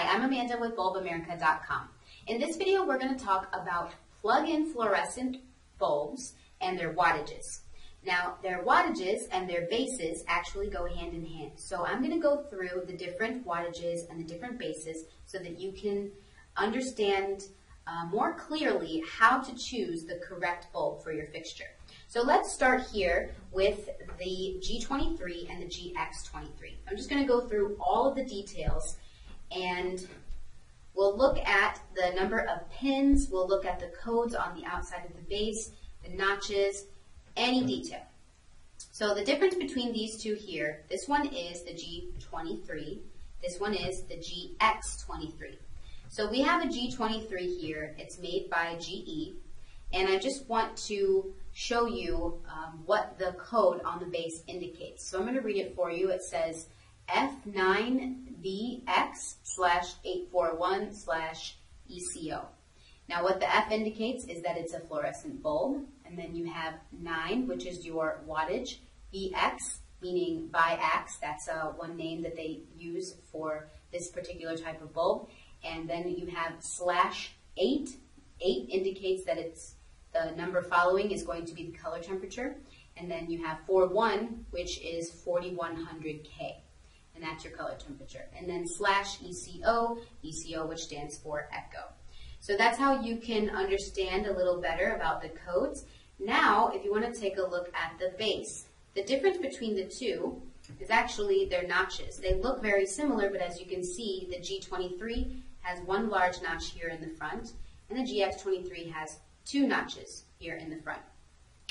Hi, I'm Amanda with bulbamerica.com. In this video, we're going to talk about plug-in fluorescent bulbs and their wattages. Now, their wattages and their bases actually go hand in hand. So I'm going to go through the different wattages and the different bases so that you can understand uh, more clearly how to choose the correct bulb for your fixture. So let's start here with the G23 and the GX23. I'm just going to go through all of the details and we'll look at the number of pins, we'll look at the codes on the outside of the base, the notches, any detail. So the difference between these two here, this one is the G23, this one is the GX23. So we have a G23 here, it's made by GE, and I just want to show you um, what the code on the base indicates. So I'm going to read it for you. It says F9VX slash 841 slash ECO. Now what the F indicates is that it's a fluorescent bulb, and then you have 9, which is your wattage, VX, meaning biax, that's uh, one name that they use for this particular type of bulb, and then you have slash 8, 8 indicates that it's the number following is going to be the color temperature, and then you have 41, which is 4100K and that's your color temperature. And then slash ECO, ECO which stands for echo. So that's how you can understand a little better about the codes. Now, if you want to take a look at the base, the difference between the two is actually their notches. They look very similar, but as you can see, the G23 has one large notch here in the front, and the GX23 has two notches here in the front.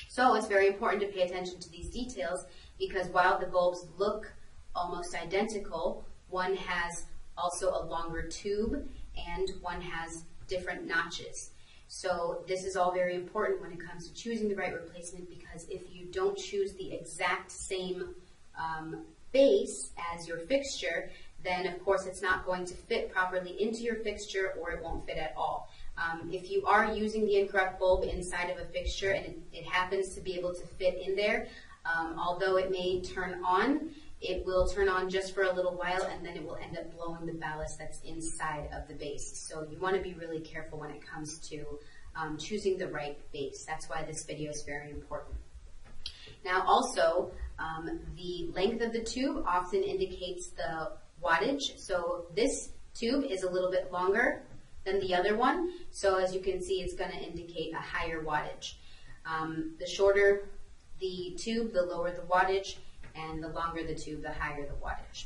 So it's very important to pay attention to these details because while the bulbs look almost identical. One has also a longer tube and one has different notches. So this is all very important when it comes to choosing the right replacement because if you don't choose the exact same um, base as your fixture, then of course it's not going to fit properly into your fixture or it won't fit at all. Um, if you are using the incorrect bulb inside of a fixture and it, it happens to be able to fit in there, um, although it may turn on, it will turn on just for a little while and then it will end up blowing the ballast that's inside of the base. So you want to be really careful when it comes to um, choosing the right base. That's why this video is very important. Now also, um, the length of the tube often indicates the wattage. So this tube is a little bit longer than the other one. So as you can see, it's going to indicate a higher wattage. Um, the shorter the tube, the lower the wattage and the longer the tube, the higher the wattage.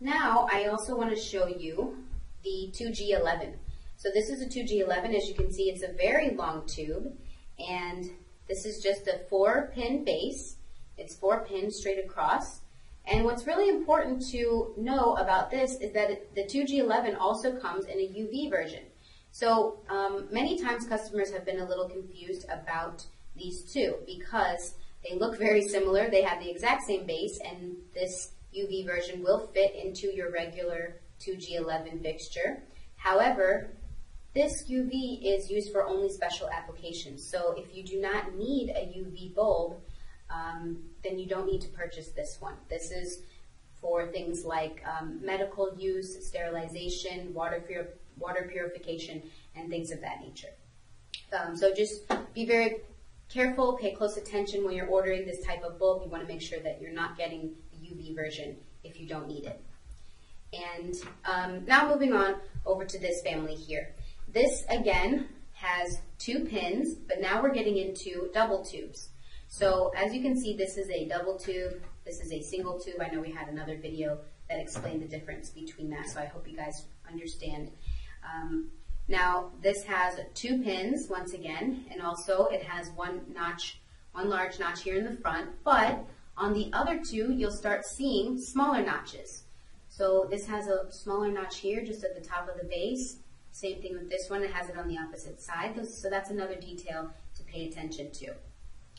Now, I also want to show you the 2G11. So this is a 2G11. As you can see, it's a very long tube, and this is just a four-pin base. It's four pins straight across. And what's really important to know about this is that the 2G11 also comes in a UV version. So um, many times customers have been a little confused about these two because they look very similar. They have the exact same base, and this UV version will fit into your regular 2G11 fixture. However, this UV is used for only special applications. So if you do not need a UV bulb, um, then you don't need to purchase this one. This is for things like um, medical use, sterilization, water, pur water purification, and things of that nature. Um, so just be very careful, pay close attention when you're ordering this type of bulb. You want to make sure that you're not getting the UV version if you don't need it. And um, now moving on over to this family here. This, again, has two pins, but now we're getting into double tubes. So as you can see, this is a double tube. This is a single tube. I know we had another video that explained the difference between that, so I hope you guys understand. Um, now this has two pins once again, and also it has one notch, one large notch here in the front, but on the other two, you'll start seeing smaller notches. So this has a smaller notch here just at the top of the base. Same thing with this one, it has it on the opposite side. So that's another detail to pay attention to.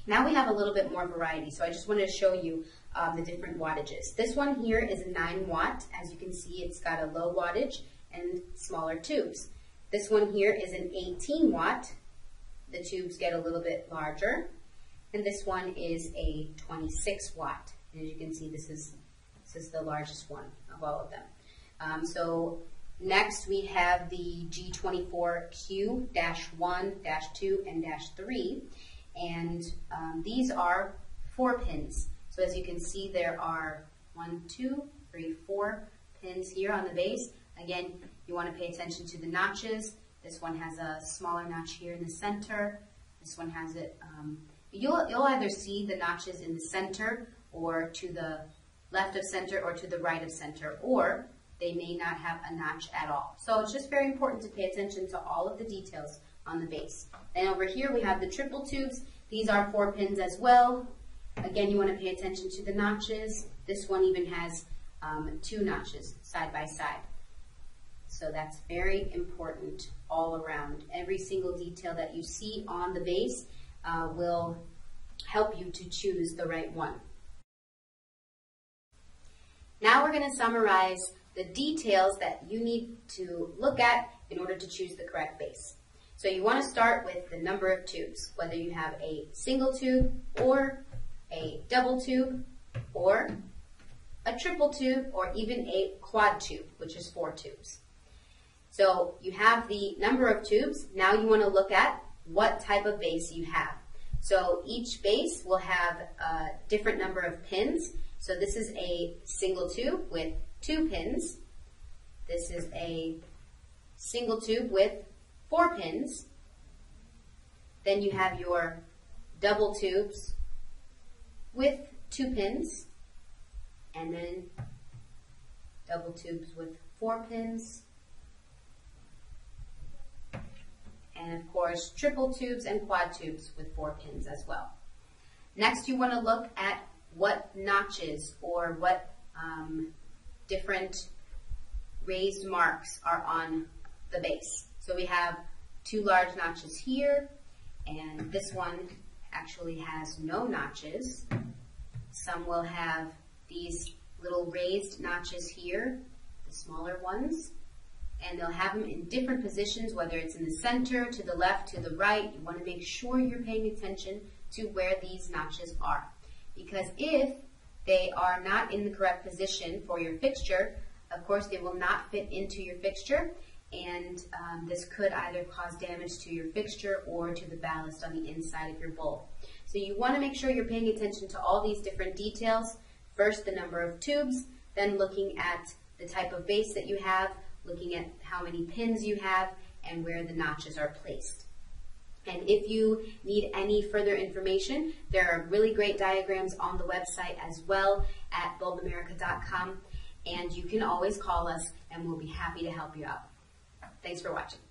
Now we have a little bit more variety, so I just wanted to show you um, the different wattages. This one here is a 9 watt. As you can see, it's got a low wattage and smaller tubes. This one here is an 18 watt. The tubes get a little bit larger. And this one is a 26 watt. And as you can see, this is, this is the largest one of all of them. Um, so Next, we have the G24Q-1, 2, and dash 3. And um, these are four pins. So as you can see, there are one, two, three, four pins here on the base. Again, you want to pay attention to the notches. This one has a smaller notch here in the center. This one has it, um, you'll, you'll either see the notches in the center or to the left of center or to the right of center, or they may not have a notch at all. So it's just very important to pay attention to all of the details on the base. And over here we have the triple tubes. These are four pins as well. Again, you want to pay attention to the notches. This one even has um, two notches side by side. So that's very important all around. Every single detail that you see on the base uh, will help you to choose the right one. Now we're going to summarize the details that you need to look at in order to choose the correct base. So you want to start with the number of tubes, whether you have a single tube or a double tube or a triple tube or even a quad tube, which is four tubes. So you have the number of tubes. Now you want to look at what type of base you have. So each base will have a different number of pins. So this is a single tube with two pins. This is a single tube with four pins. Then you have your double tubes with two pins. And then double tubes with four pins. And of course, triple tubes and quad tubes with four pins as well. Next, you want to look at what notches or what um, different raised marks are on the base. So we have two large notches here, and this one actually has no notches. Some will have these little raised notches here, the smaller ones, and they'll have them in different positions, whether it's in the center, to the left, to the right. You want to make sure you're paying attention to where these notches are. Because if they are not in the correct position for your fixture, of course they will not fit into your fixture and um, this could either cause damage to your fixture or to the ballast on the inside of your bowl. So you want to make sure you're paying attention to all these different details. First, the number of tubes, then looking at the type of base that you have, looking at how many pins you have, and where the notches are placed. And if you need any further information, there are really great diagrams on the website as well at bulbamerica.com. And you can always call us and we'll be happy to help you out. Thanks for watching.